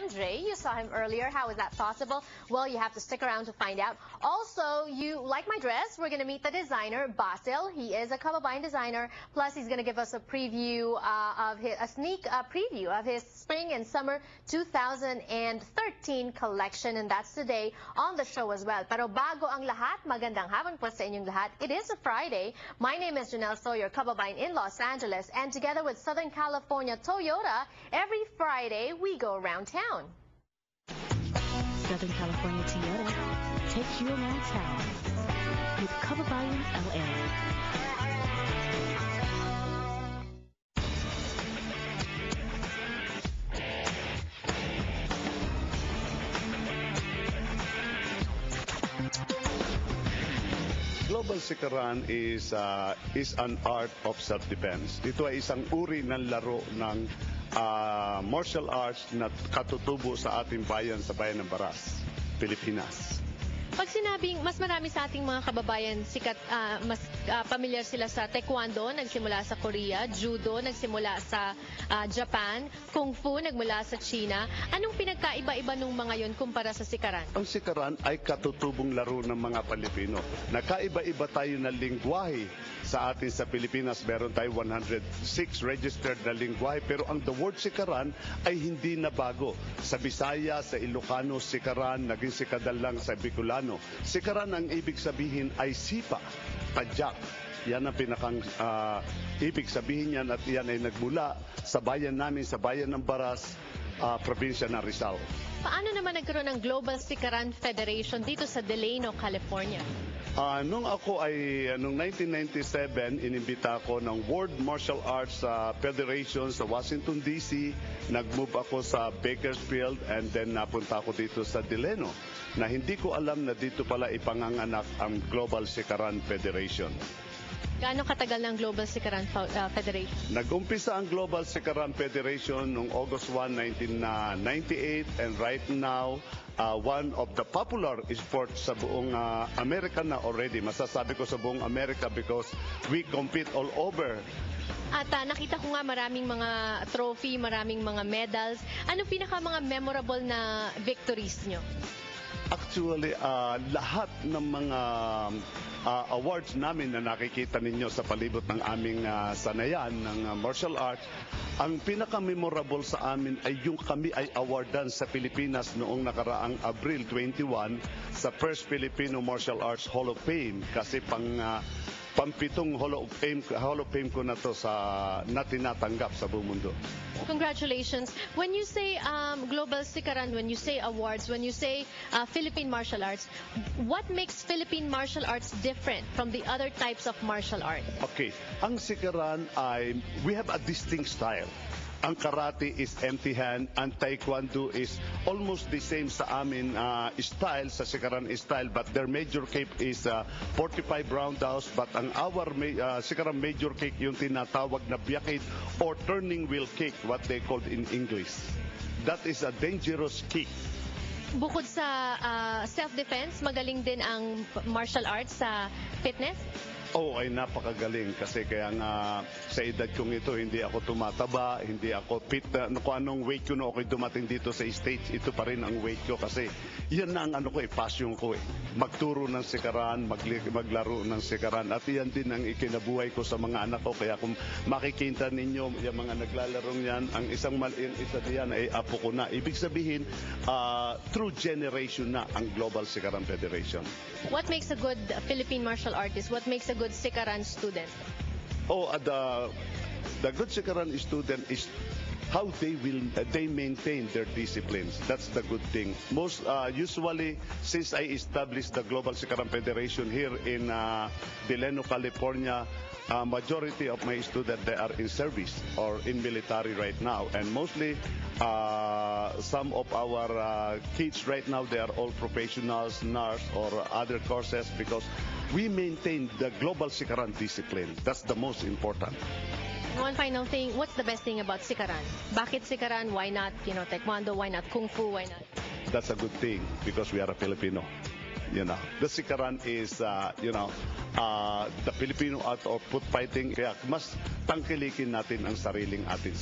MJ. You saw him earlier. How is that possible? Well, you have to stick around to find out. Also, you like my dress. We're going to meet the designer, Basil. He is a Kababayan designer. Plus, he's going to give us a preview uh, of his, a sneak uh, preview of his spring and summer 2013 collection. And that's today on the show as well. Pero bago ang lahat, magandang hapon po sa inyong lahat. It is a Friday. My name is Janelle Sawyer, Kababayan in Los Angeles. And together with Southern California Toyota, every Friday we go around town. Southern California Toyota takes you around town with Kababayan LA. Global Sikaran is uh, is an art of self-defense. Ito ay isang uri ng laro ng uh, martial arts na katutubo sa ating bayan sa bayan ng Baras, Pilipinas. Pag sinabing mas marami sa ating mga kababayan sikat ah, mas ah, pamilyar sila sa taekwondo, nagsimula sa Korea, judo, nagsimula sa ah, Japan, kung fu nagmula sa China. Anong pinagkaiba-iba nung mga yon kumpara sa sikaran? Ang sikaran ay katutubong laro ng mga Pilipino. Nakaiba-iba tayo ng lingwahe sa atin sa Pilipinas. Meron tayo 106 registered na lingwahe. Pero ang the word sikaran ay hindi na bago. Sa Bisaya, sa Ilocano, sikaran, naging sikadal lang sa Bicolano. Sikaran ang ibig sabihin ay sipa, tadyak. Yan ang pinakang ah, ibig sabihin yan at yan ay nagmula sa bayan namin, sa bayan ng Baras, ah, probinsya ng Rizal. Paano naman nagkaroon ng Global Sikaran Federation dito sa Delano, California? Ah, nung ako ay ah, nung 1997 inimbita ako ng World Martial Arts ah, Federation sa Washington DC. Nag-move ako sa Bakersfield and then napunta ako dito sa Delano na hindi ko alam na dito pala ipanganganak ang Global Sikaran Federation. Gaano katagal ng Global Sikaran ah, Federation? Nag-umpisa ang Global Sikaran Federation noong August 1, 1998 and right now uh, one of the popular sports sa buong uh, America na already. Masasabi ko sa buong America because we compete all over. At ah, nakita ko nga maraming mga trophy, maraming mga medals. Ano pinaka mga memorable na victories nyo? Actually, uh, lahat ng mga uh, awards namin na nakikita ninyo sa palibot ng aming uh, sanayan ng uh, martial arts, ang pinaka-memorable sa amin ay yung kami ay awardan sa Pilipinas noong nakaraang Abril 21 sa First Filipino Martial Arts Hall of Fame. Kasi pang uh, pampitong Hall of Fame Hall of Fame ko na to sa na tinatanggap sa buong mundo. Congratulations. When you say um, Global Sikaran, when you say awards, when you say uh, Philippine martial arts, what makes Philippine martial arts different from the other types of martial art? Okay, ang sikaran ay we have a distinct style. Ang karate is empty hand, ang taekwondo is almost the same sa amin uh, style, sa sikaran style, but their major kick is uh, 45 roundhouse, but ang our uh, sikaran major kick yung tinatawag na biakid or turning wheel kick, what they called in English. That is a dangerous kick. Bukod sa uh, self-defense, magaling din ang martial arts sa fitness? Oo, ay napakagaling kasi kaya nga sa edad kong ito, hindi ako tumataba, hindi ako fit. Uh, kung anong weight ko no ako'y dumating dito sa States, ito pa rin ang weight ko kasi yan na ang ano ko eh, passion ko eh. Magturo ng sikaran, magli- maglaro ng sikaran at yan din ang ikinabuhay ko sa mga anak ko. Kaya kung makikita ninyo yung mga naglalarong yan, ang isang mal yung isa diyan ay apo ko na. Ibig sabihin, uh, through generation na ang Global Sikaran Federation. What makes a good Philippine martial artist? What makes a good Sikaran student? Oh, uh, the the good Sikaran student is how they will uh, they maintain their disciplines. That's the good thing. Most uh, usually, since I established the Global Sikaran Federation here in uh, Delano, California. Uh, majority of my students they are in service or in military right now and mostly uh, some of our uh, kids right now they are all professionals nurse or other courses because we maintain the global Sikaran discipline that's the most important One final thing, what's the best thing about Sikaran? Bakit Sikaran? Why not, you know, Taekwondo? Why not Kung Fu? Why not? that's a good thing because we are a Filipino. You know, the Sikaran is, uh, you know, uh, the Filipino art of foot fighting. Kaya mas tangkilikin natin ang sariling atin.